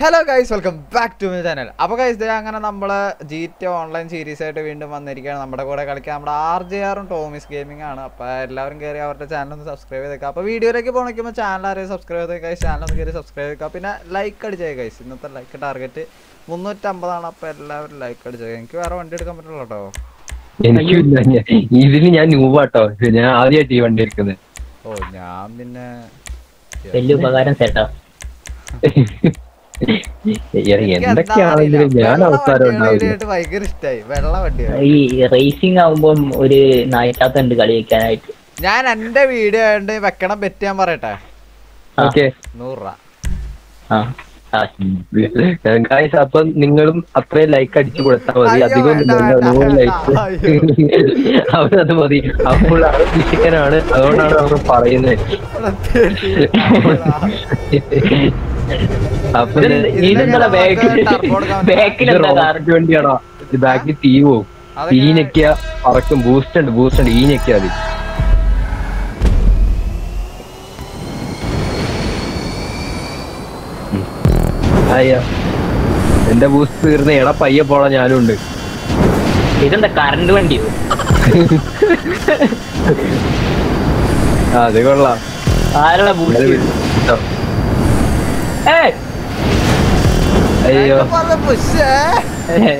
Hello guys welcome back to my channel അപ്പോൾ guys ദേ അങ്ങനെ നമ്മൾ ജി ടി ഓൺലൈൻ സീരീസ് ആയിട്ട് വീണ്ടും വന്നിരിക്കുകയാണ്. നമ്മുടെ കൂടെ കളിക്കാൻ നമ്മുടെ ആർ ജെ ആറും ടോമിസ് ഗെയിമിംഗ് ആണ്. അപ്പോൾ എല്ലാവരും കയറി അവരുടെ ചാനൽ ഒന്ന് സബ്സ്ക്രൈബ് ചെയ്തേക്കാം. അപ്പോൾ വീഡിയോയിലേക്ക് പോകണമെങ്കിൽ ചാനൽ ആരെയും സബ്സ്ക്രൈബ് ചെയ്തേക്കാം. ഗൈസ് ചാനൽ ഒന്ന് കയറി സബ്സ്ക്രൈബ് ചെയ്യുക പിന്നെ ലൈക്ക് അടിച്ചേ ഗൈസ് ഇന്നത്തെ ലൈക്ക് ടാർഗറ്റ് മുന്നൂറ്റമ്പതാണ്. അപ്പോൾ എല്ലാവരും ലൈക്ക് അടിച്ചേ എനിക്ക് വേറെ വണ്ടി എടുക്കാൻ പറ്റില്ല കേട്ടോ. എനിക്കില്ല. ഞാൻ- ന്യൂവാട്ടോ ഞാൻ ആദ്യമായിട്ട് ഈ വണ്ടി എടുക്കുന്നത്. ഓ ഞാൻ പിന്നെ വലിയ ഉപകാരം ചേട്ടാ. എന്തൊക്കെയാണെങ്കിലും ഞാൻ അവസാനം ഉണ്ടാവില്ല ഈ റേസിംഗ് ആവുമ്പം ഒരു നായിക്കാത്തുണ്ട് കളി വെക്കാനായിട്ട് ഞാൻ എന്റെ വീഡിയോ ആയതുകൊണ്ട് വെക്കണം ബെറ്റ് ഞാൻ പറയട്ടെ? നൂറ് രൂപ. ആ. ഗായ്സ് അപ്പൊ നിങ്ങളും അത്രയും ലൈക്ക് അടിച്ചു കൊടുത്താൽ മതി. അധികം നൂറ് ലൈക്ക്. അവരത് മതി. അപ്പോൾ അത് പിശുക്കനാണ് അതുകൊണ്ടാണ് അവർ പറയുന്നത്. ബാക്കിൽ തീ പോവും. തീ ഞെക്കിയ പറക്കും. ബൂസ്റ്റ് ഉണ്ട് ബൂസ്റ്റ് ഉണ്ട്. ഈ ഞെക്കിയാ മതി. ഉം. എന്റെ ബൂസ്റ്റ് തീർന്ന. എടാ പയ്യെ പോളാ ഞാനും ഉണ്ട്. ഇതെന്താ കറണ്ട് വണ്ടിയോ? ആ, അത് കൊള്ളാം. ആരുടെ ബൂസ്റ്റ് ഏയ്! അയ്യോ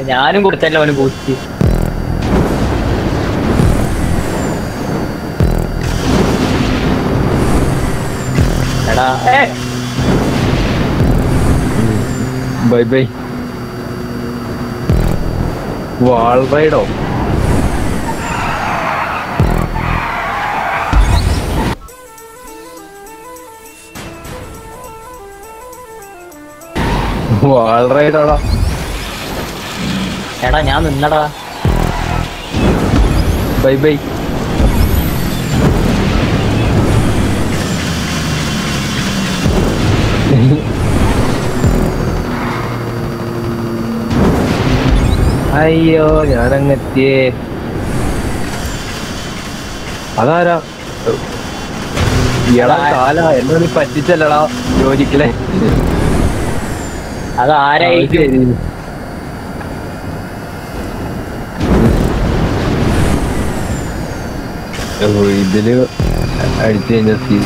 ഞാനും കൊടുത്തല്ലോ അവന് ബൂസ്റ്റ് എടാ! ബൈ ബൈ വാൾ റൈഡോ എടാ ഞാൻ നിന്നടാ. Bye bye. അയ്യോ ഞാനങ്ങെത്തിയേ. അതാരാ? എടാ കാല എന്നെ പറ്റിച്ചല്ലടാ യോജിക്കലേ അത് ആരായിരിക്കും ഇതിൽ അടിച്ചു കഴിഞ്ഞ സീ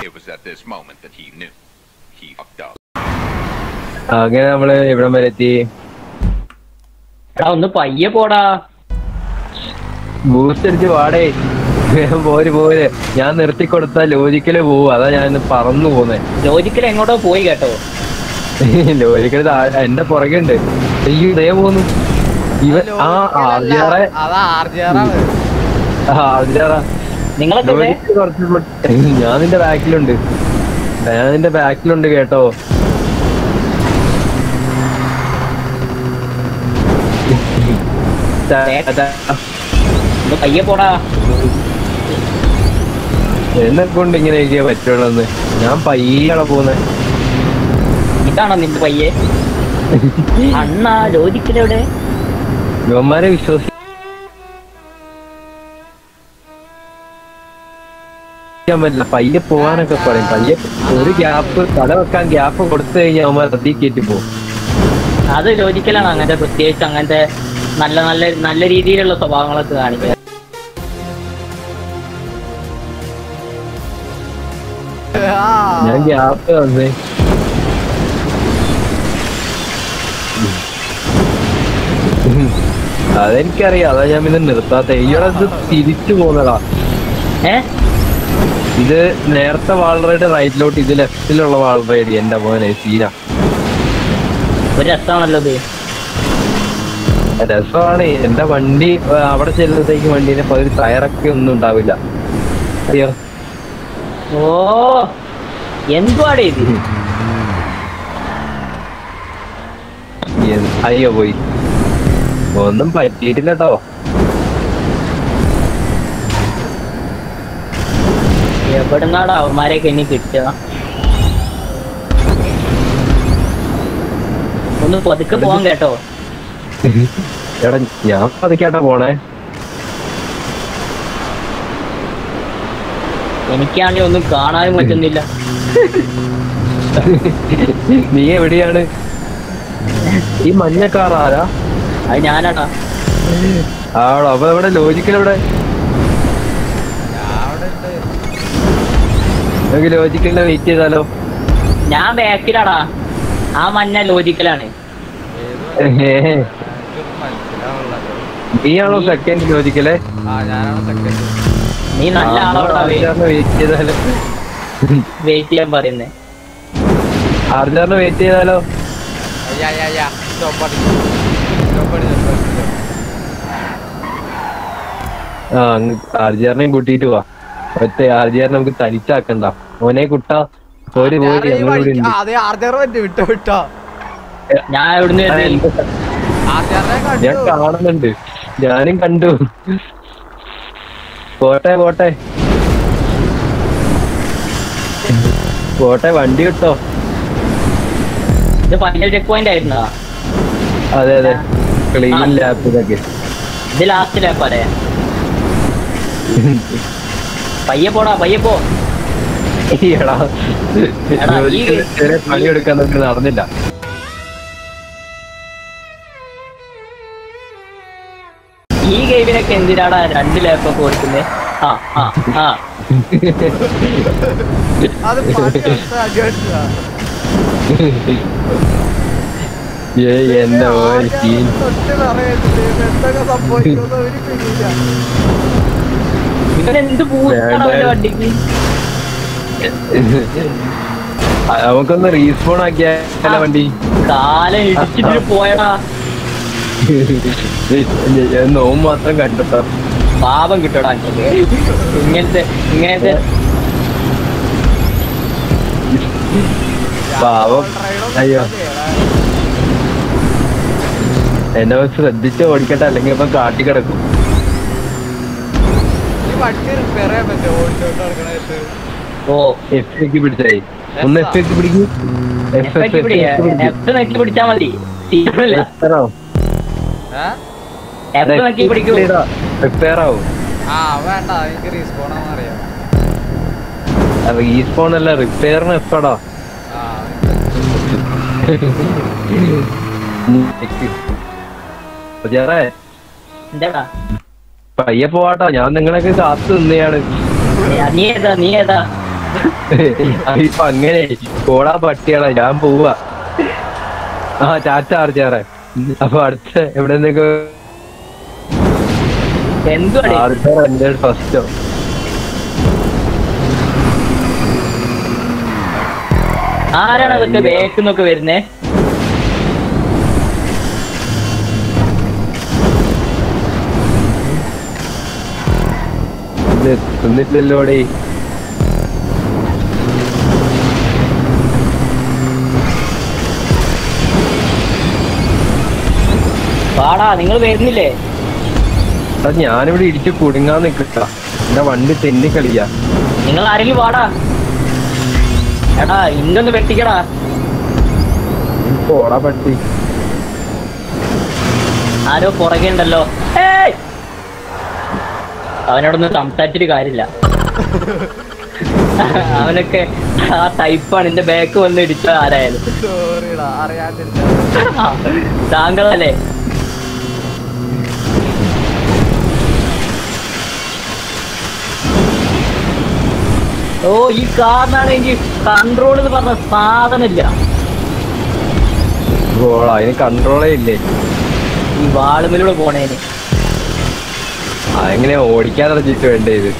It was at this moment that he knew. He fucked up. അങ്ങനെ നമ്മൾ എവിടം വരെ എത്തി ഒന്ന് പയ്യെ പോടാ ബൂസ്റ്റ് അടിച്ച് വാടേ പോര് പോര്. ഞാൻ നിർത്തി കൊടുത്താൽ ലോജിക്കൽ പോവും. അതാ ഞാൻ പറന്നു പോന്നെ. ലോജിക്കൽ എങ്ങോട്ടോ പോയി കേട്ടോ. ലോജിക്കൽ താ- എന്റെ പുറകെണ്ട് അയ്യോ ഇതേ പോന്നു. ഇവൻ ആ ആർജിയാറെ ആർജിയാറാ ഞാൻ നിന്റെ ബാക്കിലുണ്ട്. ഞാൻ നിന്റെ ബാക്കിലുണ്ട് കേട്ടോ. പയ്യെ പോടാ. എന്നെ കൊണ്ട് ഇങ്ങനെയൊക്കെ പറ്റുള്ളന്ന്. ഞാൻ പയ്യാണ് പോന്നെ ഇതാണോ നിന്റെ പയ്യെ? അണ്ണാ ലോജിക്കൽ എവിടെ യുവന്മാരെ വിശ്വസിക്കാൻ പറ്റില്ല. പയ്യെ പോവാനൊക്കെ പറയും. പയ്യെ ഒരു ഗ്യാപ്പ് തല വെക്കാൻ ഗ്യാപ്പ് കൊടുത്തു കഴിഞ്ഞാൽ അവന്മാർ തീ കയറ്റി പോകും അത് ലോജിക്കലാണ് അങ്ങനത്തെ പ്രത്യേകിച്ച് അങ്ങനത്തെ നല്ല നല്ല നല്ല രീതിയിലുള്ള സ്വഭാവങ്ങളൊക്കെ കാണിക്കുക ഞാൻ ഗ്യാപ്പ് വന്നേ അതെനിക്കറിയാം അതാ ഞാൻ പിന്നെ നിർത്താത്ത. ഇയാളത് ഇത് തിരിച്ചു പോന്നതാ ഏ? ഇത് നേരത്തെ വാൾറൈഡ് റൈറ്റിലോട്ട് ഇത് ലെഫ്റ്റിലുള്ള വാൾറൈഡ് എന്റെ മോനെ സീനാ. ഒരു രസമാണല്ലോ ഇത്. രസമാണ്. എന്റെ വണ്ടി അവിടെ ചെല്ലുന്നതേക്ക് വണ്ടീനെ പകുതി ടയറൊക്കെ ഒന്നും ഉണ്ടാവില്ല. അയ്യോ. ഓ. എന്തുവാടേ ഇത്? അയ്യോ പോയി. ഒന്നും പറ്റിയിട്ടില്ല കേട്ടോ എവിടുന്നാടാ അവന്മാരെയൊക്കെ ഇനി കിട്ടുക? ഒന്ന് പതുക്കെ പോവാൻ കേട്ടോ. എടാ ഞാൻ പതുക്കേട്ടാ പോണേ. എനിക്കാണെങ്കിൽ ഒന്നും കാണാനും പറ്റുന്നില്ല. നീ എവിടെയാണ്? ഈ മഞ്ഞ കാർ ആരാ? അത് ഞാനാടാ. ആണോ? അപ്പൊ ഇവിടെ ലോജിക്കൽ എവിടെ? ലോജിക്കലിന്റെ നമുക്ക് ലോജിക്കലിനെ വെയിറ്റ് ചെയ്താലോ. ഞാൻ ബാക്കിലാടാ ആ മഞ്ഞ ലോജിക്കലാണ് നീയാണോ സെക്കൻഡ് ലോജിക്കലേ ആ ഞാനാണോ സെക്കൻഡ് നീ നല്ല ആളോടാ വെയിറ്റ് ചെയ്താലോ? വെയിറ്റ് ചെയ്യാൻ പറയുന്നേ. ആർജാറിന് വെയിറ്റ് ചെയ്താലോ? അയ്യാ അയ്യാ അയ്യാ. സ്റ്റോപ്പ് അടി. സ്റ്റോപ്പ് അടി സ്റ്റോപ്പ് ആ ആർജിയാറിനെയും കൂട്ടിയിട്ട് പോവാ ഒറ്റ ആർജിയാറിനെ നമുക്ക് തനിച്ചാക്കണ്ട. ഓനെ കുട്ട വിട്ടോ വിട്ടോ. ഞാൻ എവിടുന്ന് ആ, വരുന്നേ? ഞാൻ കാണുന്നുണ്ട്. ഞാനും കണ്ടു. പോട്ടെ പോട്ടെ. പോട്ടെ വണ്ടി കിട്ടോ. ഇത് ഫൈനൽ ചെക്ക് പോയിന്റ് ആയിരുന്നോ? അതെ അതെ. ക്ലീൻ ലാപ്പ് ഇതൊക്കെ. ഇത് ലാസ്റ്റ് ലാപ്പ് അതെ പയ്യെ പോടാ പയ്യെ പോ. പണിയെടുക്കാൻ നമുക്ക് നടന്നില്ല. ഈ ഗെയിമിനൊക്കെ എന്തിനാടാ രണ്ട് ലാപ്പൊക്കെ കൊടുക്കുന്നത് ആ ആ ആ. ഇവനെന്ത് വണ്ടിക്ക്? നമുക്കൊന്ന് റീസ്പോൺ ആക്കിയാ വണ്ടി? കാലം ഇടിച്ചിട്ട് പോയടാ. നോമ്പ് മാത്രം കണ്ടെത്താം പാപം കിട്ടടാ. ഇങ്ങനത്തെ ഇങ്ങനത്തെ പാവം അയ്യോ. എന്നെ ഒന്ന് ശ്രദ്ധിച്ച് ഓടിക്കട്ടെ അല്ലെങ്കിൽ ഇപ്പൊ കാട്ടി കിടക്കും. ഓ എഫ് എക്ക് പിടിച്ചായി ഒന്ന് എഫ് എക്ക് പിടിക്കും. എഫ് എഫ് പിടിച്ചാ മതി തീരുമല്ല എഫ് നെക്കി പിടിക്കൂ റിപ്പയർ ആവും. ആ വേണ്ട എനിക്ക് റീസ്പോൺ ആണെന്ന് അറിയാം. റീസ്പോൺ അല്ല റിപ്പയറിന് എഫടാ ചേറേ പയ്യെ പോവാട്ടോ ഞാൻ നിങ്ങളൊക്കെ കാത്തു നിന്നെയാണ്. ഇപ്പൊ അങ്ങനെ കോടാ പട്ടിയാടാ ഞാൻ പോവാ. ആ ചാച്ച ആർച്ചാറേ അപ്പൊ അടുത്ത എവിടെ ഫസ്റ്റോ? ആരാണ് അതൊക്കെ ബേക്കുന്നൊക്കെ വരുന്നേ? എത്തുന്നില്ലല്ലോടെ പാടാ നിങ്ങൾ വരുന്നില്ലേ? എടാ ഞാനിവിടെ ഇടിച്ച് കുടുങ്ങാൻ നിൽക്കട്ട. എന്റെ വണ്ടി തെന്നി കളിയ. നിങ്ങൾ ആരെങ്കിലും പാടാ എടാ ഇന്നൊന്ന് വെട്ടിക്കടാ. പോടാ പട്ടി. ആരോ പുറകെ ഉണ്ടല്ലോ. ഏയ്! അവനോടൊന്നും സംസാരിച്ചിട്ട് കാര്യമില്ല. അവനൊക്കെ ആ ടൈപ്പാണ് എന്റെ ബാക്ക് വന്ന് ഇടിച്ച ആരായാലും. താങ്കളല്ലേ? ഓ ഈ കാറിനാണ് എനിക്ക് കൺട്രോൾ എന്ന് പറഞ്ഞ സാധനമില്ല. അതിന് കൺട്രോളേ ഇല്ലേ? ഈ വാളുമിലൂടെ പോണേന് അതെങ്ങനെ ഓടിക്കാൻ അറിഞ്ഞിട്ട് വേണ്ടേ ഇത്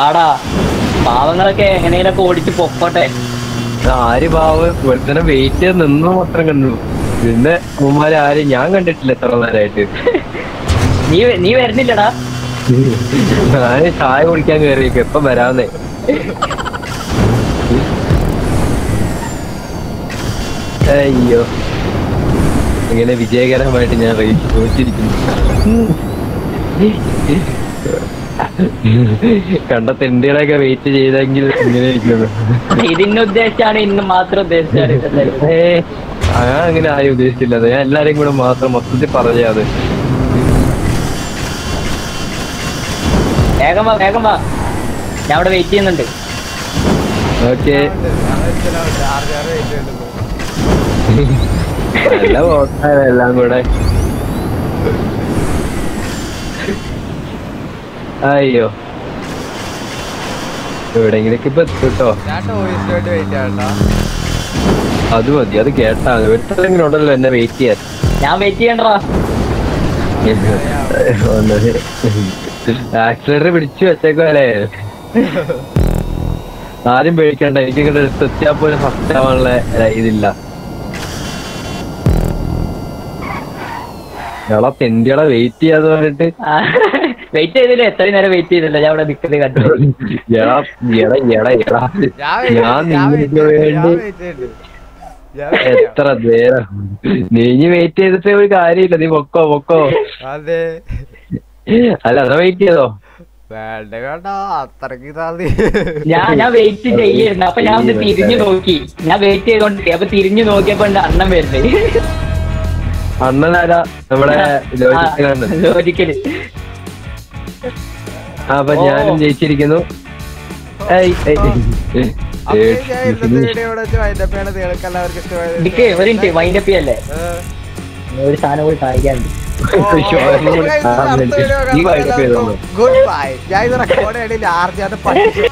ആടാ പാവങ്ങളൊക്കെ എങ്ങനെയൊക്കെ ഓടിച്ച് പൊക്കോട്ടെ. ആര് പാവ്? ഒരുത്തനെ വെയിറ്റ് ചെയ്ത് നിന്ന് മാത്രം കണ്ടു. പിന്നെ ഉമ്മാരെ ആരും ഞാൻ കണ്ടിട്ടില്ല എത്ര നേരമായിട്ട് നീ നീ വരുന്നില്ലടാ. ഞാൻ ചായ കുടിക്കാൻ കയറി എപ്പം വരാന്നേ അയ്യോ. ഇങ്ങനെ വിജയകരമായിട്ട് ഞാൻ റേസ് ചോദിച്ചിരിക്കുന്നു. കണ്ട തെണ്ടികളൊക്കെ വെയിറ്റ് ചെയ്തെങ്കിൽ ഇങ്ങനെ ഇരിക്കുന്നു. ഇതിനെ ഉദ്ദേശിച്ചാണ് ഇന്ന് മാത്രം ഉദ്ദേശിച്ചാണ് അങ്ങനെ ആരും ഉദ്ദേശിച്ചില്ല. ഞാൻ എല്ലാരെയും കൂടെ മാത്രം മൊത്തത്തിൽ പറഞ്ഞത്. വേഗം വാ വേഗം വാ. ഞാൻ അവിടെ വെയിറ്റ് ചെയ്യുന്നുണ്ട്. ഓക്കെ എല്ലാം കൂടെ. അയ്യോ. എവിടെങ്കിലൊക്കെ ഇപ്പൊ എത്തും കേട്ടോ. ഞാൻ ടോയിസ്റ്റ് വെയിറ്റ് ചെയ്യണ്ട അത് മതി അത് കേട്ടാ ഒരുത്തരെങ്കിലും ഉണ്ടല്ലോ എന്നെ വെയിറ്റ് ചെയ്യാൻ. ഞാൻ വെയിറ്റ് ചെയ്യണ്ടടാ. ആക്സിലേറ്റർ പിടിച്ചു വെച്ചേക്കല്ലേ ആരും പേടിക്കണ്ട എനിക്ക് ഇങ്ങോട്ട് എത്തിയാൽ പോലും ഫസ്റ്റ് ആവാനുള്ള ഇതില്ല തെണ്ടികളെ വെയിറ്റ് ചെയ്യാന്ന് പറഞ്ഞിട്ട്. വെയിറ്റ് ചെയ്തില്ല എത്ര നേരം വെയിറ്റ് ചെയ്തില്ല ഞാൻ അവിടെ നിൽക്കുന്നത് കണ്ടു. എടാ എടാ എടാ എടാ. ഞാൻ നിങ്ങൾക്ക് വേണ്ടി. എത്ര നേരം? നീ ഇനി വെയിറ്റ് ചെയ്തിട്ട് ഒരു കാര്യമില്ല നീ പൊക്കോ പൊക്കോ. അതെ. അല്ല അതാ വെയിറ്റ് ചെയ്തോ? വേണ്ട വേണ്ട അത്രയ്ക്ക് ഞാൻ ഞാൻ വെയിറ്റ് ചെയ്യായിരുന്നു അപ്പൊ ഞാൻ ഒന്ന് തിരിഞ്ഞു നോക്കി. ഞാൻ വെയിറ്റ് ചെയ്തോണ്ട് അപ്പൊ തിരിഞ്ഞു നോക്കിയപ്പോ അണ്ണൻ വരുന്നത്? അണ്ണനാരാ നമ്മുടെ ലോജിക്കൽ. അപ്പൊ. ഞാനും ജയിച്ചിരിക്കുന്നു. ഒരു സാധനം കൂടി കാണിക്കാനുണ്ട്. ഓ, ബൈ. ഞാൻ ഇത് റെക്കോർഡ് ചെയ്യണില്ല ആർജി അത് പഠിച്ചു.